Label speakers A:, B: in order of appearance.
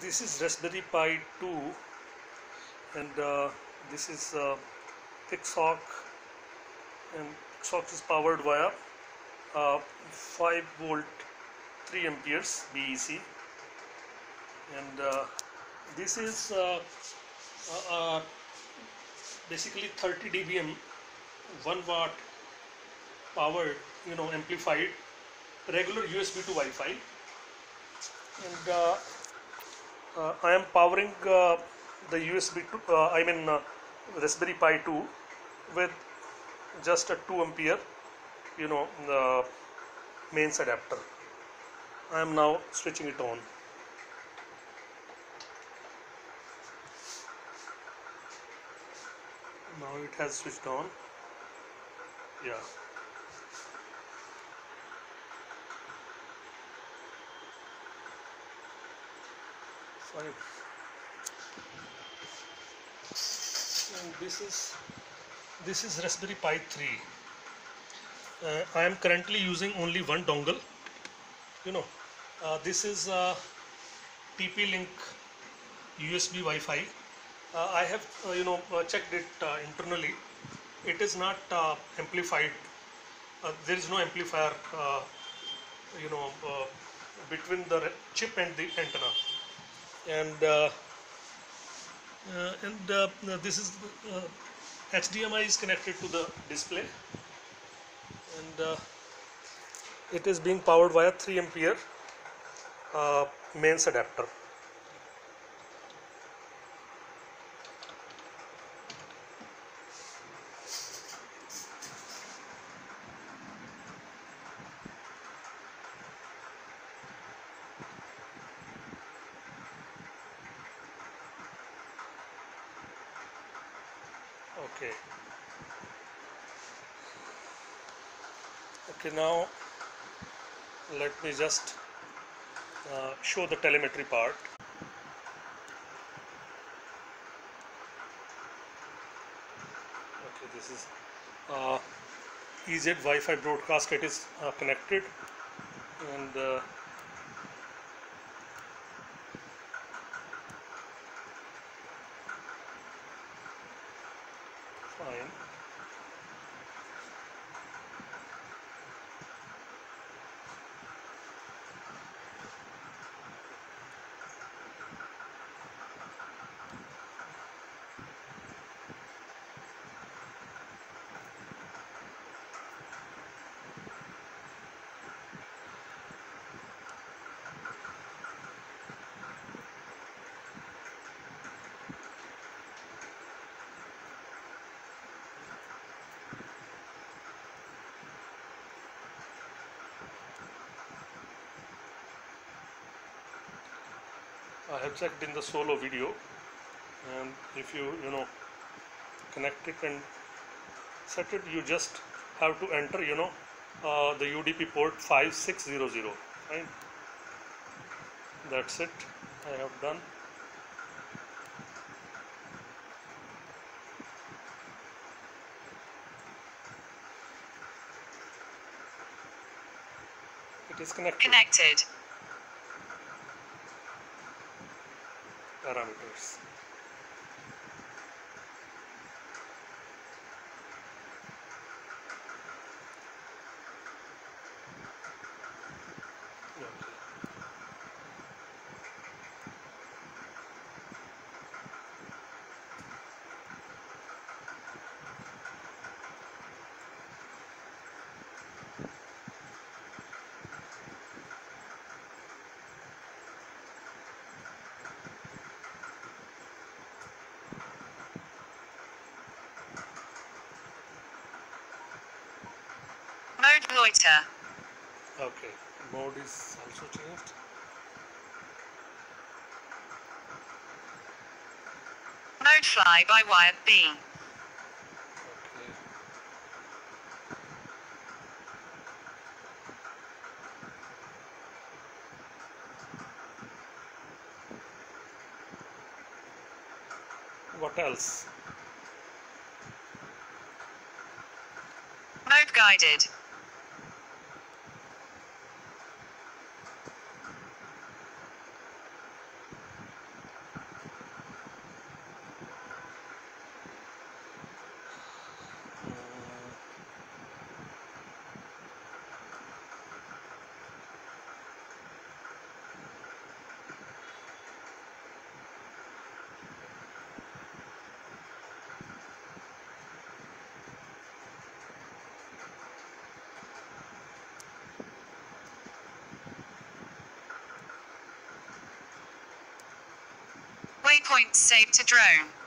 A: this is Raspberry Pi 2 and uh, this is uh, Pixhawk and Pixhawk is powered via uh, 5 volt 3 amperes BEC and uh, this is uh, uh, uh, basically 30 dBm 1 watt powered you know amplified regular USB to Wi-Fi. And I am powering uh, the USB to uh, I mean uh, Raspberry Pi 2 with just a 2 ampere you know the mains adapter. I am now switching it on. Now it has switched on. Yeah and this is this is Raspberry Pi 3 uh, I am currently using only one dongle. You know uh, this is uh, TP-Link USB Wi-Fi. Uh, I have uh, you know uh, checked it uh, internally. It is not amplified. There is no amplifier you know between the chip and the antenna and uh, uh, and uh, this is HDMI is connected to the display. And it is being powered via 3 ampere mains adapter okay. Okay now let me just uh, show the telemetry part. Okay this is uh, EZ Wi-Fi broadcast it is uh, connected. And uh, fine I have checked in the solo video. And if you you know connect it and set it you just have to enter you know uh, the UDP port 5600 fine that's it. I have done. It is connected.
B: Connected.
A: Parameters
B: Mode
A: okay mode is also changed
B: Mode fly by wire B.
A: okay what else
B: Mode guided. Points saved to drone.